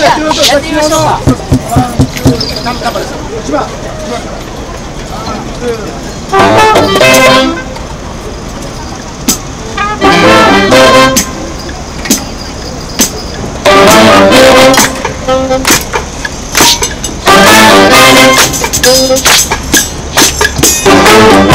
じゃあやってみましょうかうん。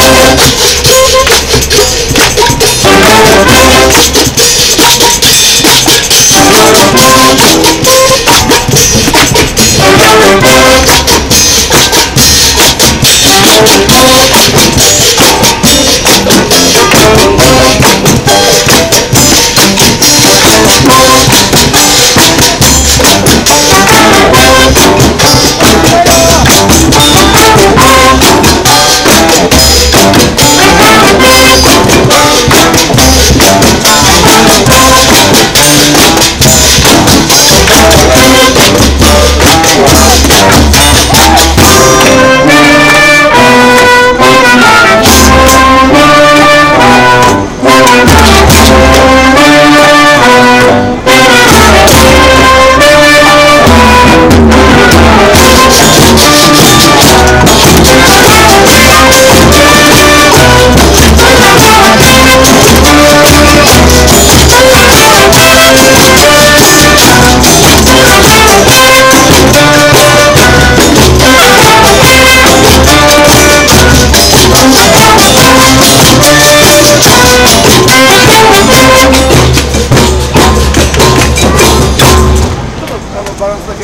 paranızda